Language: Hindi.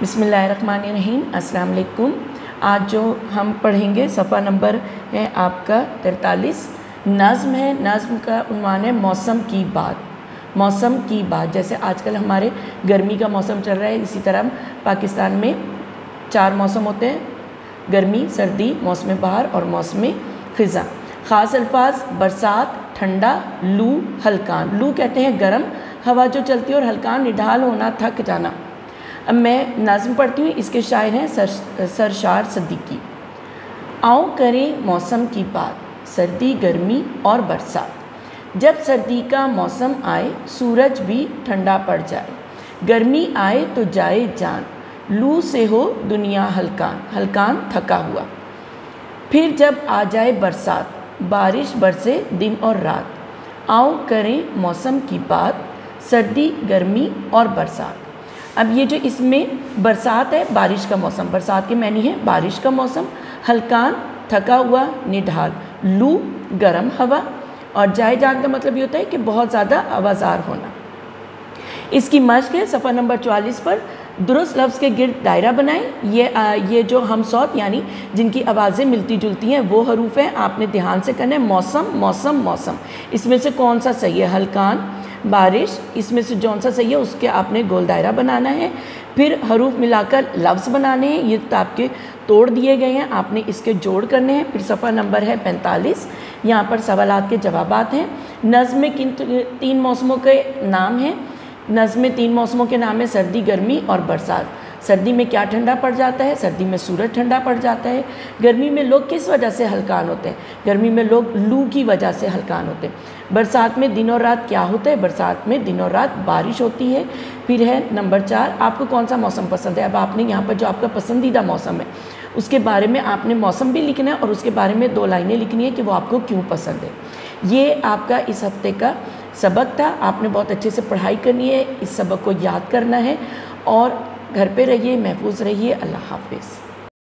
बिसमीम अस्सलाम वालेकुम आज जो हम पढ़ेंगे, सफ़ा नंबर है आपका तैतालीस। नज़म है, नज़म का उन्वान है मौसम की बात। मौसम की बात, जैसे आजकल हमारे गर्मी का मौसम चल रहा है, इसी तरह पाकिस्तान में चार मौसम होते हैं। गर्मी, सर्दी, मौसम बहार और मौसम ख़ज़ा। ख़ास अल्फाज, बरसात, ठंडा, लू हल्कान लू कहते हैं गर्म, हवा जो चलती है और हल्कान निढाल होना, थक जाना। अब मैं नाज़म पढ़ती हूँ, इसके शायर हैं सर सरशार सदीकी आओ करें मौसम की बात, सर्दी, गर्मी और बरसात। जब सर्दी का मौसम आए, सूरज भी ठंडा पड़ जाए। गर्मी आए तो जाए जान, लू से हो दुनिया हल्कान हल्कान थका हुआ। फिर जब आ जाए बरसात, बारिश बरसे दिन और रात। आओ करें मौसम की बात, सर्दी, गर्मी और बरसात। अब ये जो इसमें बरसात है बारिश का मौसम। बरसात के मैनी है बारिश का मौसम। हल्कान थका हुआ निढाल। लू गर्म हवा। और जाए जान का मतलब ये होता है कि बहुत ज़्यादा आवाज़ार होना। इसकी मश्क है सफ़र नंबर चवालीस पर। दुरुस्त लफ्ज़ के गिरद दायरा बनाएँ। ये आ, ये जो हम सौत यानी जिनकी आवाज़ें मिलती जुलती हैं वो हरूफ हैं। आपने ध्यान से करना है मौसम मौसम मौसम। इसमें से कौन सा सही है? हल्कान बारिश, इसमें से जौन सा सही है, उसके आपने गोल दायरा बनाना है। फिर हरूफ मिलाकर लफ्ज़ बनाने हैं, ये तो आपके तोड़ दिए गए हैं, आपने इसके जोड़ करने हैं। फिर सफ़ा नंबर है पैंतालीस, यहाँ पर सवाल के जवाब हैं। नज़म में किन, तीन मौसमों के नाम हैं नज़म तीन मौसमों के नाम है, सर्दी, गर्मी और बरसात। सर्दी में क्या ठंडा पड़ जाता है? सर्दी में सूरज ठंडा पड़ जाता है। गर्मी में लोग किस वजह से हल्कान होते हैं? गर्मी में लोग लू की वजह से हल्कान होते हैं। बरसात में दिन और रात क्या होता है? बरसात में दिन और रात बारिश होती है। फिर है नंबर चार, आपको कौन सा मौसम पसंद है? अब आपने यहाँ पर जो आपका पसंदीदा मौसम है, उसके बारे में आपने मौसम भी लिखना है और उसके बारे में दो लाइनें लिखनी है कि वो आपको क्यों पसंद है। ये आपका इस हफ़्ते का सबक था। आपने बहुत अच्छे से पढ़ाई करनी है। इस सबक को याद करना है। और घर पे रहिए, महफूज रहिए। अल्लाह हाफिज़।